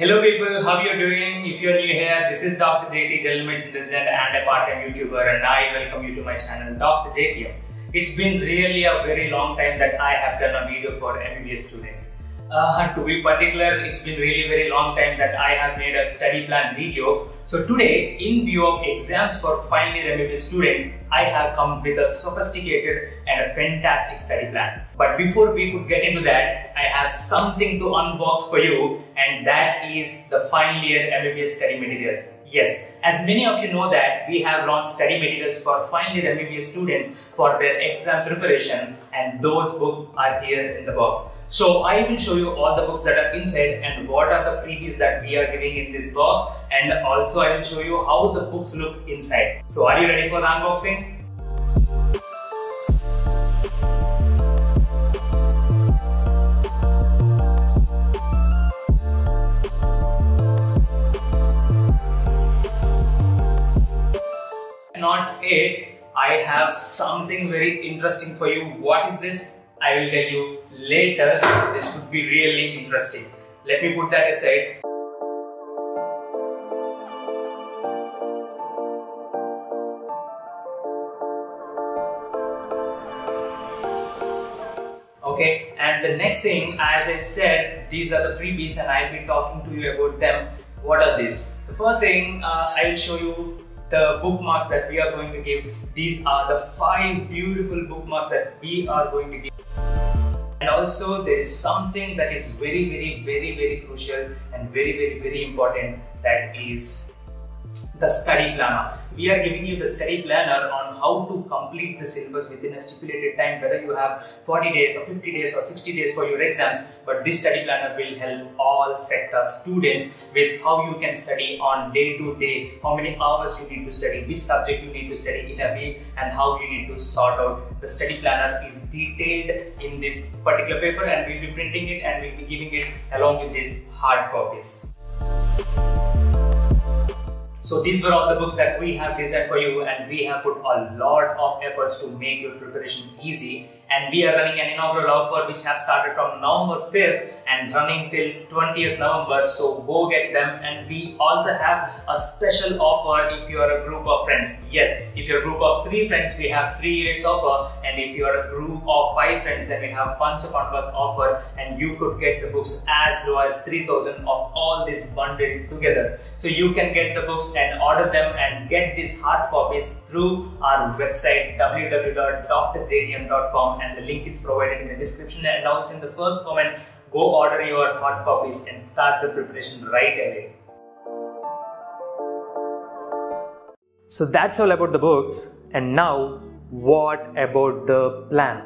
Hello people, how are you doing? If you're new here, this is Dr. JT, Medicine Resident and a part-time YouTuber and I welcome you to my channel Dr. JT. It's been really a very long time that I have done a video for MBBS students. Uh, to be particular, it's been really very long time that I have made a study plan video. So today, in view of exams for final year MBBS students, I have come with a sophisticated and a fantastic study plan. But before we could get into that, I have something to unbox for you and that is the final year MBBS study materials. Yes, as many of you know that we have launched study materials for final year MBBS students for their exam preparation and those books are here in the box. So I will show you all the books that are inside and what are the freebies that we are giving in this box and also I will show you how the books look inside. So are you ready for the unboxing? not it. I have something very interesting for you. What is this? I will tell you later. This would be really interesting. Let me put that aside. Okay, and the next thing, as I said, these are the freebies and I'll be talking to you about them. What are these? The first thing, uh, I will show you the bookmarks that we are going to give. These are the five beautiful bookmarks that we are going to give. And also there is something that is very, very, very, very crucial and very, very, very important that is the study planner. We are giving you the study planner on how to complete the syllabus within a stipulated time, whether you have 40 days or 50 days or 60 days for your exams. But this study planner will help all sector students with how you can study on day to day, how many hours you need to study, which subject you need to study in a week, and how you need to sort out. The study planner is detailed in this particular paper, and we'll be printing it and we'll be giving it along with these hard copies. So these were all the books that we have designed for you and we have put a lot of efforts to make your preparation easy and we are running an inaugural offer which have started from November 5th and running till 20th November. So go get them. And we also have a special offer if you are a group of friends. Yes if you're a group of three friends we have three years offer. And if you are a group of five friends then we have bunch of us offer. And you could get the books as low as 3000 of all this bundled together. So you can get the books and order them and get these hard copies through our website www.drjtm.com and the link is provided in the description. And also in the first comment go order your hard copies and start the preparation right away. So that's all about the books. And now what about the plan?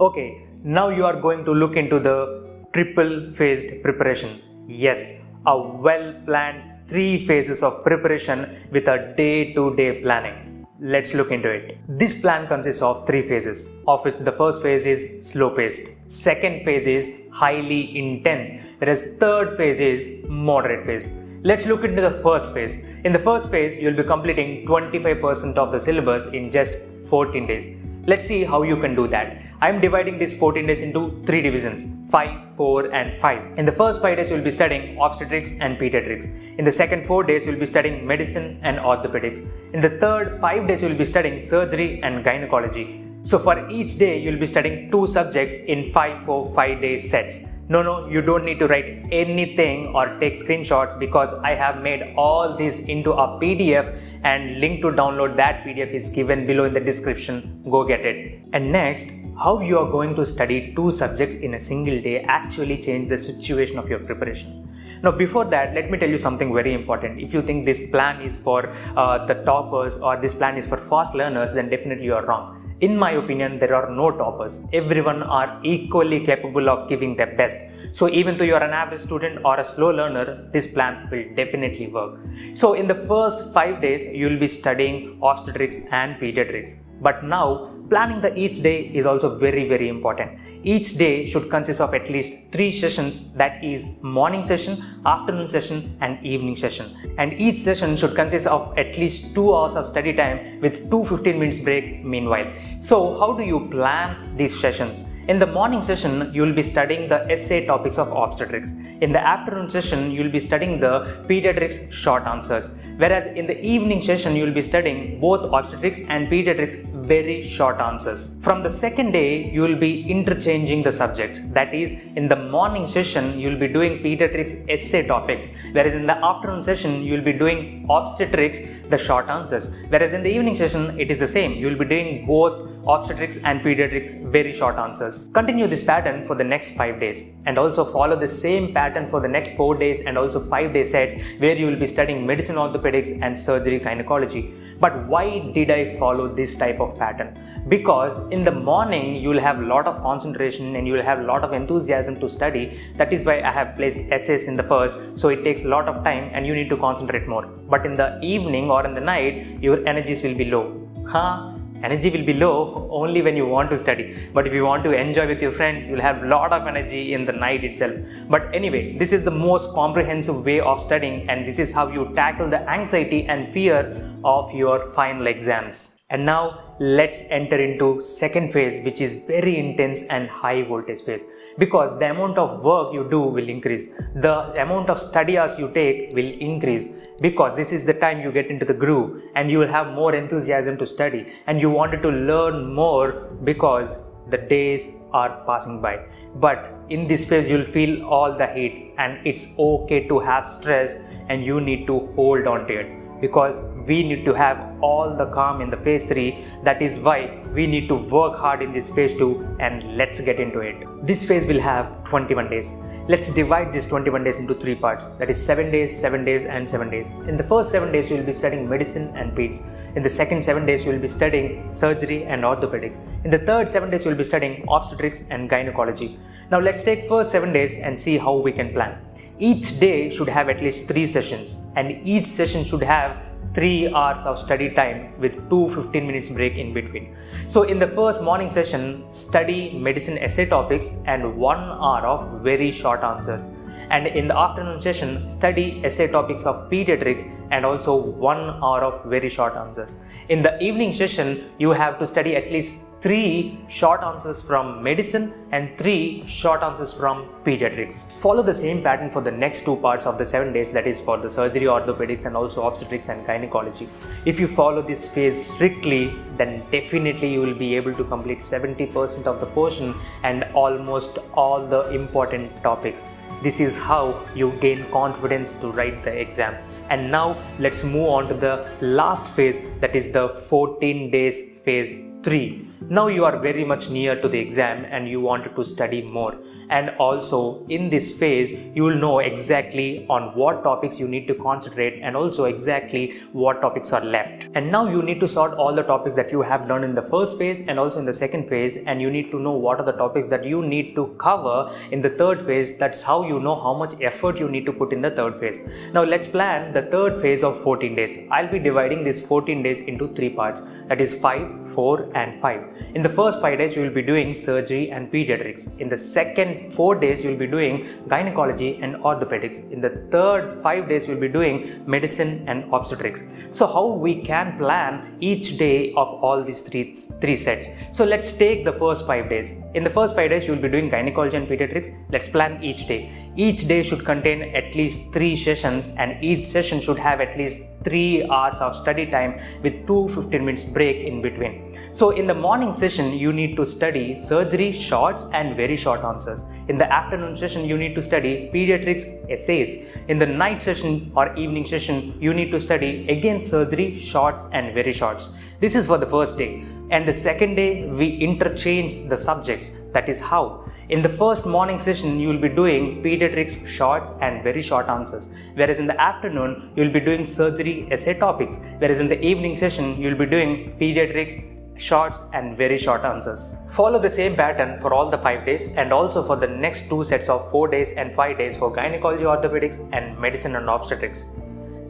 Okay now you are going to look into the triple phased preparation. Yes a well planned three phases of preparation with a day to day planning Let's look into it. This plan consists of three phases, of which the first phase is slow paced, second phase is highly intense, whereas third phase is moderate phase. Let's look into the first phase. In the first phase, you'll be completing 25% of the syllabus in just 14 days. Let's see how you can do that. I'm dividing these 14 days into three divisions 5, 4, and 5. In the first 5 days, you'll be studying obstetrics and pediatrics. In the second 4 days, you'll be studying medicine and orthopedics. In the third 5 days, you'll be studying surgery and gynecology. So for each day, you'll be studying two subjects in 5 4 5 day sets. No, no, you don't need to write anything or take screenshots because I have made all this into a PDF and link to download that PDF is given below in the description. Go get it. And next, how you are going to study two subjects in a single day actually change the situation of your preparation. Now, before that, let me tell you something very important. If you think this plan is for uh, the toppers or this plan is for fast learners, then definitely you are wrong. In my opinion, there are no toppers. Everyone are equally capable of giving their best. So even though you are an average student or a slow learner, this plan will definitely work. So in the first five days, you will be studying obstetrics and pediatrics. But now planning the each day is also very very important. Each day should consist of at least three sessions. That is morning session afternoon session and evening session. And each session should consist of at least two hours of study time with two 15 minutes break meanwhile. So how do you plan these sessions In the morning session, you will be studying the essay topics of obstetrics. In the afternoon session, you will be studying the pediatrics short answers. Whereas in the evening session, you will be studying both obstetrics and pediatrics very short answers. From the second day, you will be interchanging the subjects. That is, in the morning session, you will be doing pediatrics essay topics. Whereas in the afternoon session, you will be doing obstetrics, the short answers. Whereas in the evening session, it is the same. You will be doing both obstetrics and pediatrics very short answers. Continue this pattern for the next 5 days and also follow the same pattern for the next 4 days and also 5 day sets where you will be studying medicine orthopedics and surgery gynecology. But why did I follow this type of pattern? Because in the morning you will have a lot of concentration and you will have a lot of enthusiasm to study. That is why I have placed essays in the first. So it takes a lot of time and you need to concentrate more. But in the evening or in the night, your energies will be low. Huh? Energy will be low only when you want to study. But if you want to enjoy with your friends you'll have lot of energy in the night itself. But anyway this is the most comprehensive way of studying and this is how you tackle the anxiety and fear of your final exams. And now let's enter into second phase which is very intense and high voltage phase. Because the amount of work you do will increase. The amount of study hours you take will increase because this is the time you get into the groove and you will have more enthusiasm to study and you wanted to learn more because the days are passing by. But in this phase you'll feel all the heat and it's okay to have stress and you need to hold on to it because we need to have all the calm in the phase 3 that is why we need to work hard in this phase 2 and let's get into it. This phase will have 21 days. Let's divide this 21 days into three parts. That is 7 days 7 days and 7 days. In the first 7 days you will be studying medicine and peds in the second 7 days you will be studying surgery and orthopedics. In the third 7 days you will be studying obstetrics and gynecology. Now let's take first 7 days and see how we can plan each day should have at least 3 sessions and each session should have 3 hours of study time with 2 15 minutes break in between. So in the first morning session, study medicine essay topics and 1 hour of very short answers. And in the afternoon session, study essay topics of pediatrics and also 1 hour of very short answers. In the evening session, you have to study at least three short answers from medicine and three short answers from pediatrics. Follow the same pattern for the next two parts of the seven days that is for the surgery, orthopedics and also obstetrics and gynecology. If you follow this phase strictly, then definitely you will be able to complete 70% of the portion and almost all the important topics. This is how you gain confidence to write the exam. And now let's move on to the last phase that is the 14 days phase 3 now you are very much near to the exam and you wanted to study more. And also in this phase you will know exactly on what topics you need to concentrate and also exactly what topics are left. And now you need to sort all the topics that you have done in the first phase and also in the second phase and you need to know what are the topics that you need to cover in the third phase. That's how you know how much effort you need to put in the third phase. Now let's plan the third phase of 14 days. I'll be dividing this 14 days into three parts. That is 5 4 and 5 in the first 5 days, you will be doing surgery and pediatrics. In the second 4 days, you will be doing gynecology and orthopedics. In the third 5 days, you will be doing medicine and obstetrics. So, how we can plan each day of all these three, three sets? So, let's take the first 5 days. In the first 5 days, you will be doing gynecology and pediatrics. Let's plan each day. Each day should contain at least 3 sessions and each session should have at least 3 hours of study time with 2 15 minutes break in between. So in the morning session, you need to study surgery shorts and very short answers. In the afternoon session, you need to study pediatrics essays. In the night session or evening session, you need to study again surgery shorts and very shorts. This is for the first day. And the second day, we interchange the subjects. That is how. In the first morning session, you will be doing pediatrics shorts and very short answers. Whereas in the afternoon, you will be doing surgery essay topics. Whereas in the evening session, you will be doing pediatrics shorts and very short answers. Follow the same pattern for all the 5 days and also for the next 2 sets of 4 days and 5 days for gynecology orthopedics and medicine and obstetrics.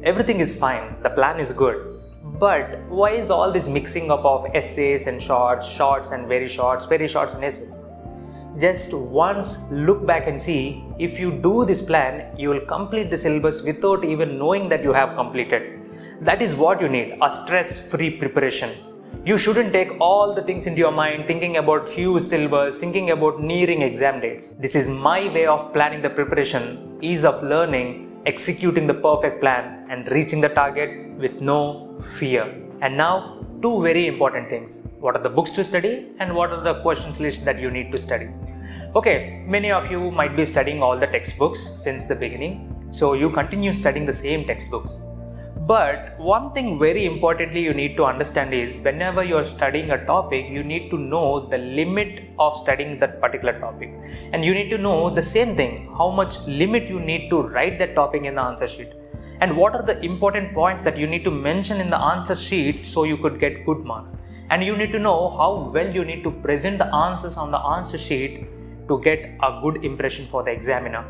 Everything is fine, the plan is good. But why is all this mixing up of essays and shorts, shorts and very shorts, very shorts and essays? Just once look back and see if you do this plan, you will complete the syllabus without even knowing that you have completed. That is what you need a stress free preparation You shouldn't take all the things into your mind thinking about huge syllabus, thinking about nearing exam dates. This is my way of planning the preparation, ease of learning, executing the perfect plan, and reaching the target with no fear. And now, two very important things. What are the books to study and what are the questions list that you need to study? Okay, many of you might be studying all the textbooks since the beginning, so you continue studying the same textbooks. But one thing very importantly you need to understand is whenever you are studying a topic, you need to know the limit of studying that particular topic. And you need to know the same thing, how much limit you need to write that topic in the answer sheet. And what are the important points that you need to mention in the answer sheet so you could get good marks. And you need to know how well you need to present the answers on the answer sheet to get a good impression for the examiner.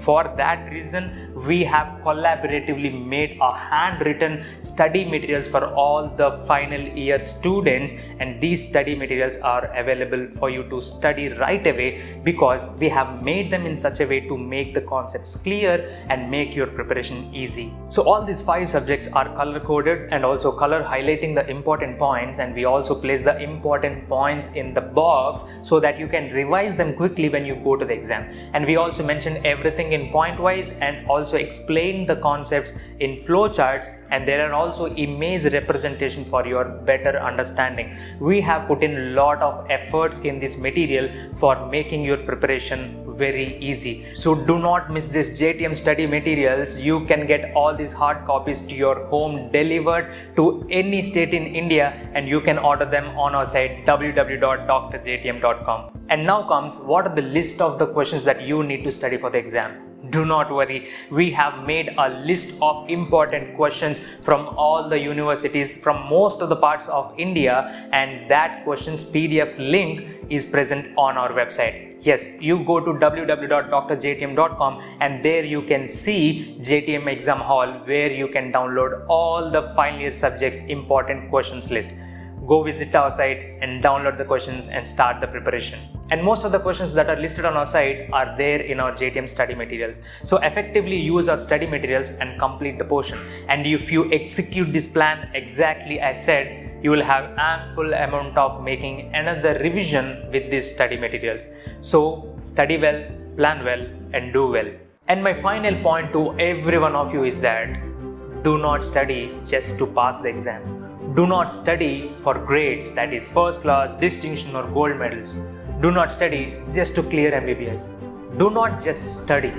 For that reason, we have collaboratively made a handwritten study materials for all the final year students and these study materials are available for you to study right away because we have made them in such a way to make the concepts clear and make your preparation easy. So all these five subjects are color coded and also color highlighting the important points and we also place the important points in the box so that you can revise them quickly when you go to the exam. And we also mentioned everything in point wise and also explain the concepts in flowcharts and there are also image representation for your better understanding. We have put in lot of efforts in this material for making your preparation very easy. So do not miss this JTM study materials. You can get all these hard copies to your home delivered to any state in India and you can order them on our site www.drjtm.com. And now comes what are the list of the questions that you need to study for the exam do not worry. We have made a list of important questions from all the universities from most of the parts of India and that questions PDF link is present on our website. Yes you go to www.drjtm.com and there you can see JTM exam hall where you can download all the final year subjects important questions list. Go visit our site and download the questions and start the preparation. And most of the questions that are listed on our site are there in our JTM study materials. So effectively use our study materials and complete the portion. And if you execute this plan exactly as said, you will have ample amount of making another revision with these study materials. So study well, plan well and do well. And my final point to every one of you is that do not study just to pass the exam do not study for grades, that is first class, distinction, or gold medals. Do not study just to clear MBBS. Do not just study.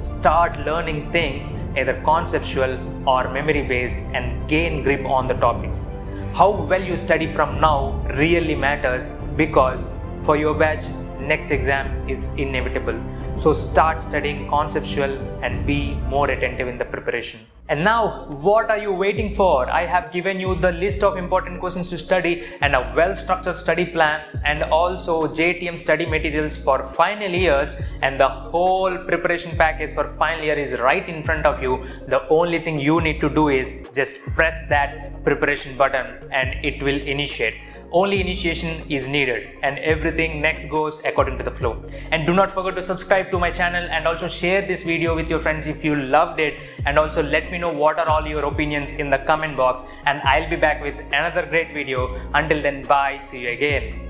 Start learning things either conceptual or memory based and gain grip on the topics. How well you study from now really matters because for your batch, next exam is inevitable. So start studying conceptual and be more attentive in the preparation. And now, what are you waiting for? I have given you the list of important questions to study and a well-structured study plan and also JTM study materials for final years and the whole preparation package for final year is right in front of you. The only thing you need to do is just press that preparation button and it will initiate only initiation is needed and everything next goes according to the flow. And do not forget to subscribe to my channel and also share this video with your friends if you loved it. And also let me know what are all your opinions in the comment box. And I'll be back with another great video. Until then bye. See you again